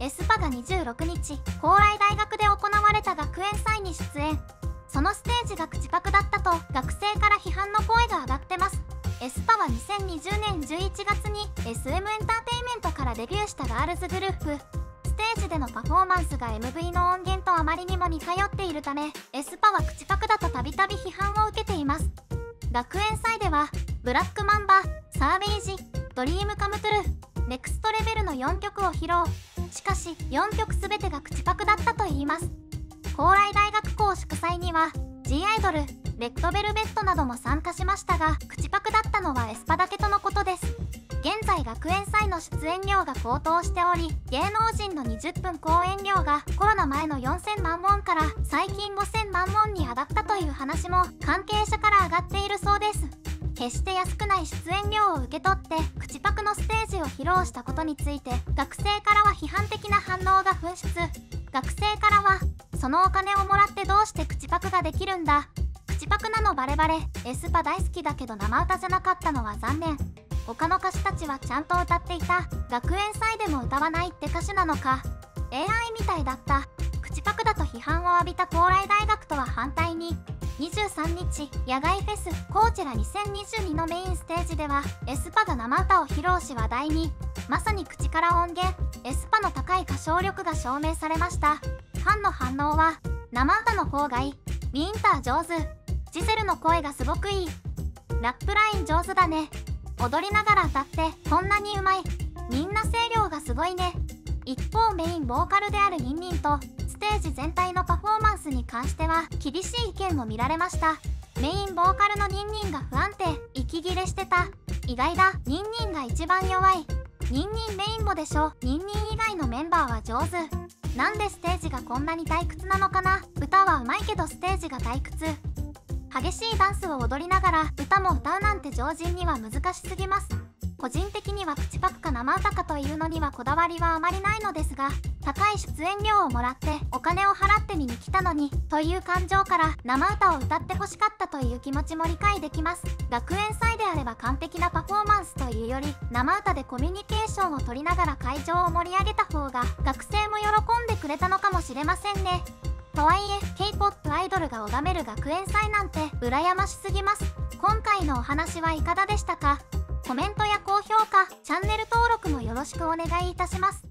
aespa が26日高麗大学で行われた学園祭に出演。そのステージが口パクだったと学生から批判の声が上がってます。 aespa は2020年11月に SM エンターテインメントからデビューしたガールズグループ。ステージでのパフォーマンスが MV の音源とあまりにも似通っているため aespa は口パクだとたびたび批判を受けています。学園祭では Black Mamba Savage Dreams Come True Next Level の4曲を披露。しかし4曲全てが口パクだったといいます。高麗大学校祝祭には G アイドルレッドベルベットなども参加しましたが口パクだったのは aespa だけとのことです。現在学園祭の出演料が高騰しており芸能人の20分公演料がコロナ前の4000万ウォンから最近5000万ウォンに上がったという話も関係者から上がっているそうです。決して安くない出演料を受け取って口パクのステージを披露したことについて学生からは批判的な反応が噴出。学生からはそのお金をもらってどうして口パクができるんだ。口パクなのバレバレ。エスパ大好きだけど生歌じゃなかったのは残念。他の歌手たちはちゃんと歌っていた。学園祭でも歌わないって歌手なのか。AI みたいだった。口パクだと批判を浴びた高麗大学とは反対に。23日野外フェスコーチェラ2022のメインステージでは aespa が生歌を披露し話題に。まさに口から音源 aespa の高い歌唱力が証明されました。ファンの反応は生歌の方がいいウィンター上手。ジセルの声がすごくいい。ラップライン上手だね。踊りながら歌ってこんなにうまい。みんな声量がすごいね。一方メインボーカルであるニンニンとテージ全体のパフォーマンスに関しては厳しい意見も見られました。メインボーカルのニンニンが不安定息切れしてた。意外だ。ニンニンが一番弱い。ニンニンメインもでしょ。ニンニン以外のメンバーは上手。なんでステージがこんなに退屈なのかな。歌はうまいけどステージが退屈。激しいダンスを踊りながら歌も歌うなんて常人には難しすぎます。個人的には口パクか生歌かというのにはこだわりはあまりないのですが高い出演料をもらってお金を払って見に来たのにという感情から生歌を歌ってほしかったという気持ちも理解できます。学園祭であれば完璧なパフォーマンスというより生歌でコミュニケーションを取りながら会場を盛り上げた方が学生も喜んでくれたのかもしれませんね。とはいえ K-POP アイドルが拝める学園祭なんて羨ましすぎます。今回のお話はいかがでしたか？コメントや高評価チャンネル登録もよろしくお願いいたします。